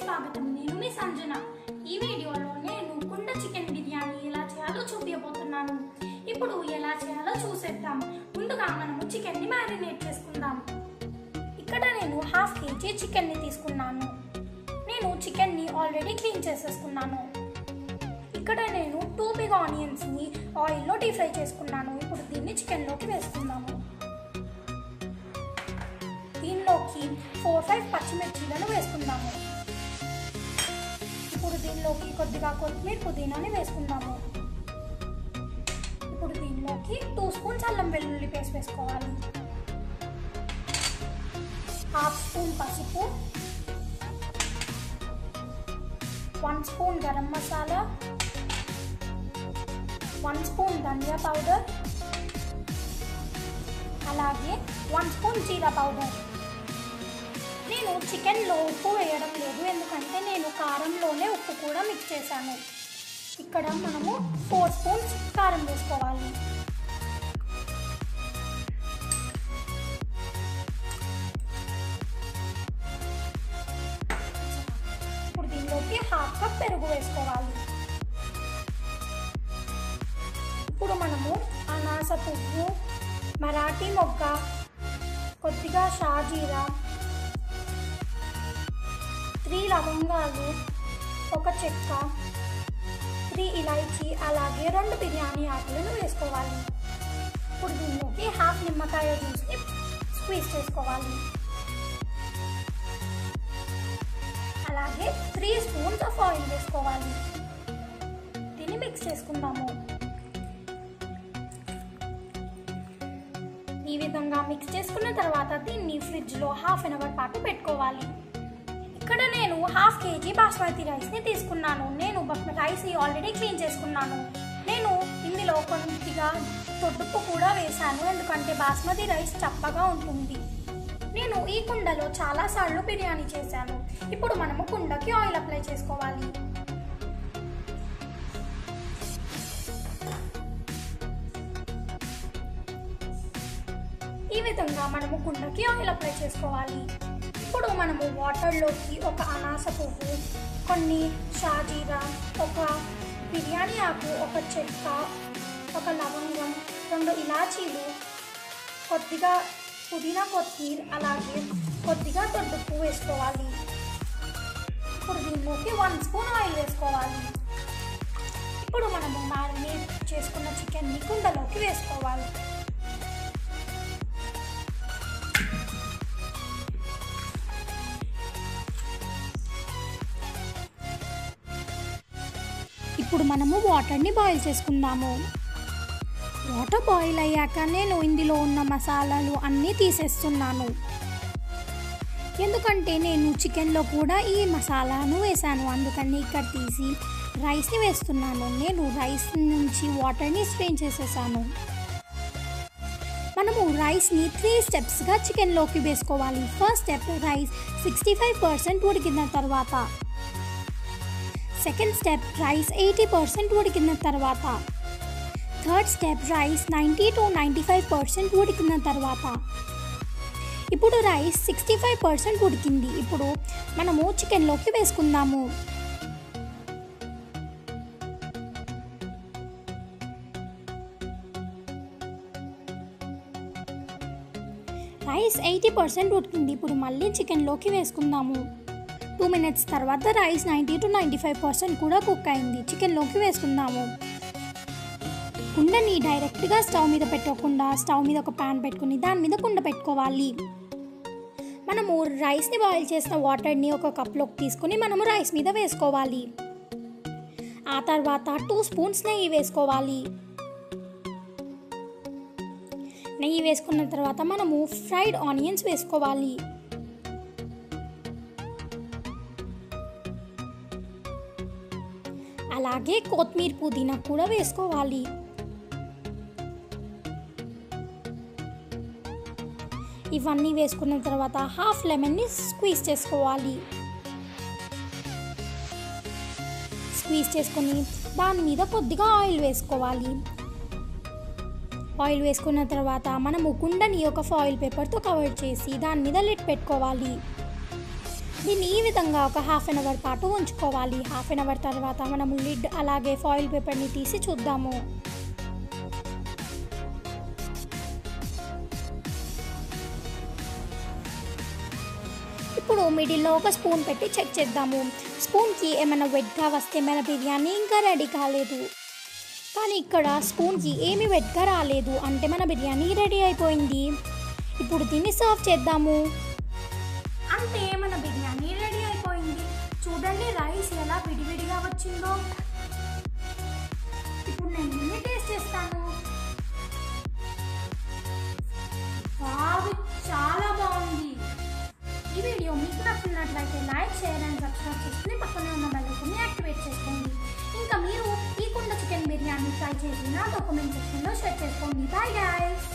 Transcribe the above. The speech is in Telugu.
స్వాగతం. నేను మీ సంజన. ఈ వీడియోలో నేను కుండ చికెన్ బిర్యానీ ఎలా చేయాలో చూపించబోతున్నాను ఇప్పుడు ఎలా చేయాలో చూసేద్దాం. ముందుగా మనము చికెన్ని మ్యారినేట్ చేసుకుందాం. ఇక్కడ నేను హాఫ్ కేజీ చికెన్ని తీసుకున్నాను. నేను చికెన్ని ఆల్రెడీ క్లీన్ చేసేసుకున్నాను. ఇక్కడ నేను టూ బిగ్ ఆనియన్స్ని ఆయిల్లో డీప్ ఫ్రై చేసుకున్నాను. ఇప్పుడు దీన్ని చికెన్లోకి వేసుకుందాము. దీనిలోకి ఫోర్ ఫైవ్ పచ్చిమిర్చీలను వేసుకుందాము. ఇప్పుడు దీనిలోకి కొద్దిగా కొత్తిమీర పుదీనాని వేసుకుందాము ఇప్పుడు దీనిలోకి టూ స్పూన్స్ అల్లం వెల్లుల్లి పేస్ట్ వేసుకోవాలి హాఫ్ స్పూన్ పసుపు one spoon garam masala one spoon ధనియా పౌడర్ అలాగే వన్ స్పూన్ జీరా పౌడర్ నేను చికెన్లో ఉప్పు వేయడం లేదు. ఎందుకంటే నేను కారంలోనే ఉప్పు కూడా మిక్స్ చేశాను. ఇక్కడ మనము ఫోర్ స్పూన్స్ కారం వేసుకోవాలి. ఇప్పుడు దీనిలోకి హాఫ్ కప్ పెరుగు వేసుకోవాలి. ఇప్పుడు మనము అనాస పువ్వు మరాఠీ మొగ్గ కొద్దిగా షాజీరా త్రీ లవంగాలు ఒక చెక్క త్రీ ఇలాచీ అలాగే రెండు బిర్యానీ ఆకులను వేసుకోవాలి. ఇప్పుడు దీనిలోకి హాఫ్ నిమ్మకాయ జ్యూస్ని స్క్వీజ్ చేసుకోవాలి. అలాగే త్రీ స్పూన్స్ ఆఫ్ ఆయిల్ వేసుకోవాలి. దీన్ని మిక్స్ చేసుకుందాము. ఈ విధంగా మిక్స్ చేసుకున్న తర్వాత దీన్ని ఫ్రిడ్జ్లో హాఫ్ అన్ అవర్ పాటు పెట్టుకోవాలి. ఇక్కడ నేను హాఫ్ కేజీ బాస్మతి రైస్ని తీసుకున్నాను. నేను రైస్ని ఆల్రెడీ క్లీన్ చేసుకున్నాను. నేను ఇందులో కొద్దిగా తొడుపు కూడా వేశాను. ఎందుకంటే బాస్మతి రైస్ చప్పగా ఉంటుంది. నేను ఈ కుండలో చాలాసార్లు బిర్యానీ చేశాను. ఇప్పుడు మనము కుండకి ఆయిల్ అప్లై చేసుకోవాలి. ఈ విధంగా మనము కుండకి ఆయిల్ అప్లై చేసుకోవాలి. మనము వాటర్లోకి ఒక అనాస పువ్వు కొన్ని షాజీరా ఒక బిర్యానీ ఆకు ఒక చెక్క ఒక లవంగం రెండు ఇలాచీలు కొద్దిగా పుదీనా కొత్తిమీర అలాగే కొద్దిగా దొడ్డుప్పు వేసుకోవాలి. ఇప్పుడు దీనిలోకి వన్ స్పూన్ ఆయిల్ వేసుకోవాలి. ఇప్పుడు మనము మ్యారినేట్ చేసుకున్న చికెన్ని కుండలోకి వేసుకోవాలి. ఇప్పుడు మనము వాటర్ని బాయిల్ చేసుకుందాము. వాటర్ బాయిల్ అయ్యాక నేను ఇందులో ఉన్న మసాలాలు అన్నీ తీసేస్తున్నాను. ఎందుకంటే నేను చికెన్లో కూడా ఈ మసాలాను వేశాను. అందుకని ఇక్కడ తీసి రైస్ని వేస్తున్నాను. నేను రైస్ నుంచి వాటర్ని స్ట్రెయిన్ చేసేసాను. మనము రైస్ని త్రీ స్టెప్స్గా చికెన్లోకి వేసుకోవాలి. First step rice sixty five percent ఉడికిన తర్వాత second step rice eighty percent ఉడికిన తర్వాత third step rice ninety to ninety five percent ఉడికిన తర్వాత ఇప్పుడు రైస్ సిక్స్టీ ఫైవ్ పర్సెంట్ ఉడికింది ఇప్పుడు మనము చికెన్లోకి వేసుకుందాము రైస్ ఎయిటీ పర్సెంట్ ఉడికింది ఇప్పుడు మళ్ళీ చికెన్లోకి వేసుకుందాము టూ మినిట్స్ తర్వాత rice ninety to ninety five percent కూడా కుక్ అయింది. చికెన్లోకి వేసుకుందాము. కుండని డైరెక్ట్గా స్టవ్ మీద పెట్టకుండా స్టవ్ మీద ఒక ప్యాన్ పెట్టుకుని దాని మీద కుండ పెట్టుకోవాలి. మనము రైస్ని బాయిల్ చేసిన వాటర్ని ఒక కప్లోకి తీసుకుని మనము రైస్ మీద వేసుకోవాలి. ఆ తర్వాత టూ స్పూన్స్ నెయ్యి వేసుకోవాలి. నెయ్యి వేసుకున్న తర్వాత మనము ఫ్రైడ్ ఆనియన్స్ వేసుకోవాలి. అలాగే కొత్తిమీర పుదీనా కూడా వేసుకోవాలి. ఇవన్నీ వేసుకున్న తర్వాత హాఫ్ లెమన్ని స్క్వీజ్ చేసుకోవాలి. స్క్వీజ్ చేసుకొని దాని మీద కొద్దిగా ఆయిల్ వేసుకోవాలి. ఆయిల్ వేసుకున్న తర్వాత మనము కుండని ఒక ఫాయిల్ పేపర్తో కవర్ చేసి దాని మీద లిట్ పెట్టుకోవాలి. దీన్ని ఈ విధంగా ఒక హాఫ్ అన్ అవర్ పాటు ఉంచుకోవాలి. హాఫ్ అన్ అవర్ తర్వాత మనము లిడ్ అలాగే ఫాయిల్ పేపర్ని తీసి చూద్దాము. ఇప్పుడు మిడిల్లో ఒక స్పూన్ పెట్టి చెక్ చేద్దాము. స్పూన్కి ఏమైనా వెట్గా వస్తే మన బిర్యానీ ఇంకా రెడీ కాలేదు. కానీ ఇక్కడ స్పూన్కి ఏమీ వెట్గా రాలేదు. అంటే మన బిర్యానీ రెడీ అయిపోయింది. ఇప్పుడు దీన్ని సర్వ్ చేద్దాము. అంటే ఎలా విడివిడిగా వచ్చిందో? ఇప్పుడు నేను ఇన్ని టేస్ట్ చేస్తాను? చాలా బాగుంది. ఈ వీడియో మీకు నచ్చినట్లయితే లైక్ షేర్ అండ్ సబ్స్క్రైబ్ చేసుకుని పక్కనే ఉన్న బెల్ యాక్టివేట్ చేసుకోండి. ఇంకా మీరు ఈ కుండ చికెన్ బిర్యానీ ట్రై చేసి నా డాక్యుమెంట్ సెక్షన్లో షేర్ చేసుకోండి. Bye guys